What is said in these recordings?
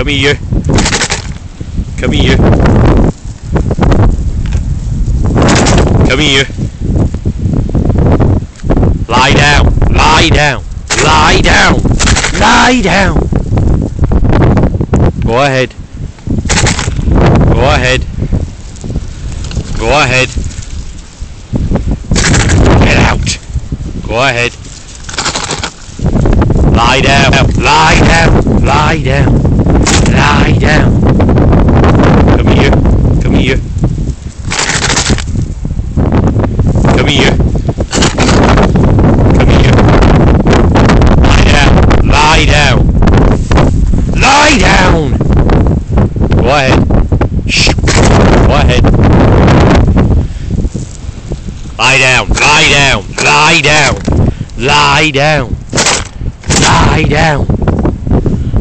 Come here. Come here. Come here. Lie down. Lie down. Lie down. Lie down. Go ahead. Go ahead. Go ahead. Get out. Go ahead. Lie down. Lie down. Lie down. Lie down. Come here. Come here. Come here. Come here. Lie down. Lie down. Lie down. Go ahead. Shh. Go ahead. Lie down. Lie down. Lie down. Lie down. Lie down.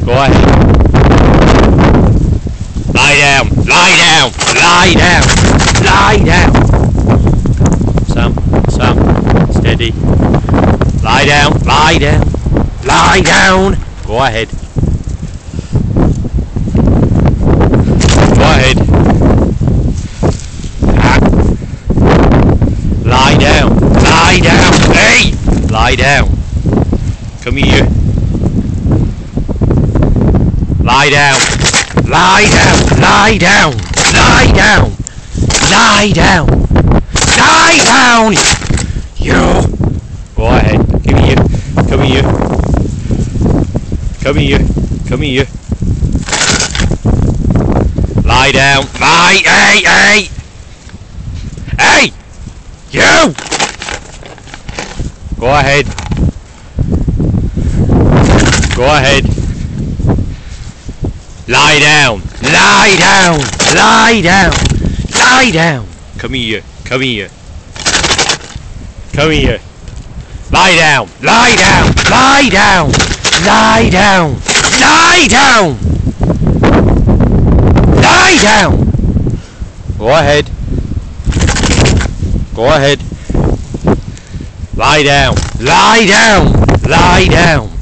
Go ahead. Lie down. Lie down. Lie down. Sam. Sam. Steady. Lie down. Lie down. Lie down. Go ahead. Go ahead. Ah. Lie down. Lie down. Hey! Lie down. Come here. Lie down. Lie down. Lie down. Lie down. Lie down. Lie down. You. Go ahead. Come here. Come here. Come here. Come here. Lie down. Lie. Hey, hey. Hey! You! Go ahead. Go ahead. Lie down. Lie down. Lie down. Lie down. Come here. Come here. Come here. Lie down. Lie down. Lie down. Lie down. Lie down. Lie down. Go ahead. Go ahead. Lie down. Lie down. Lie down.